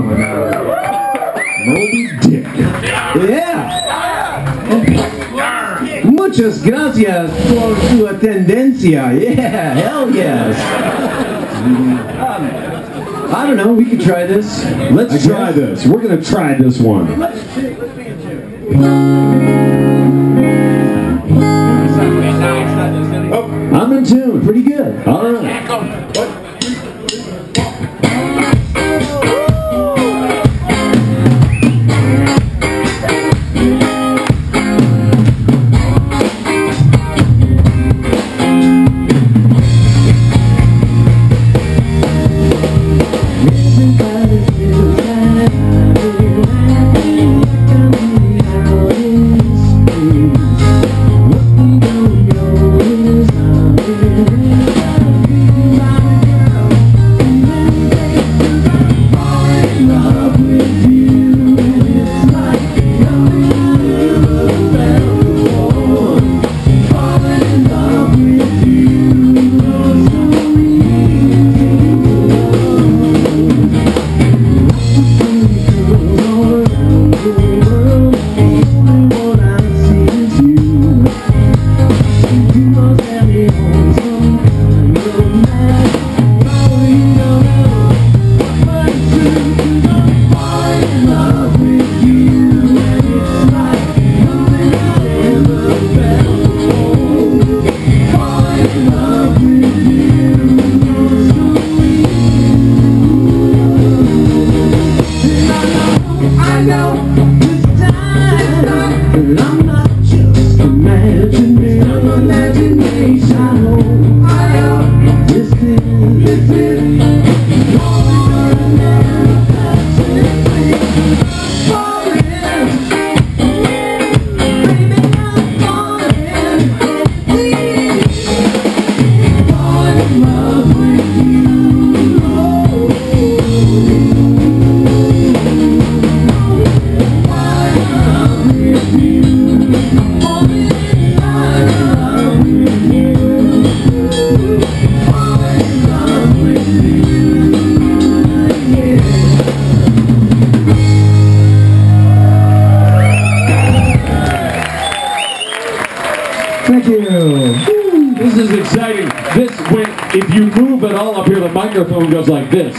song about Moby Dick. Yeah. Muchas gracias por su atendencia. Yeah, hell yes. Um, I don't know. We could try this. Let's I try this. We're gonna try this one. Oh, I'm in tune. Pretty good. All right. I'm not just imagining imagination. I Thank you. This is exciting. This when if you move at all up here, the microphone goes like this.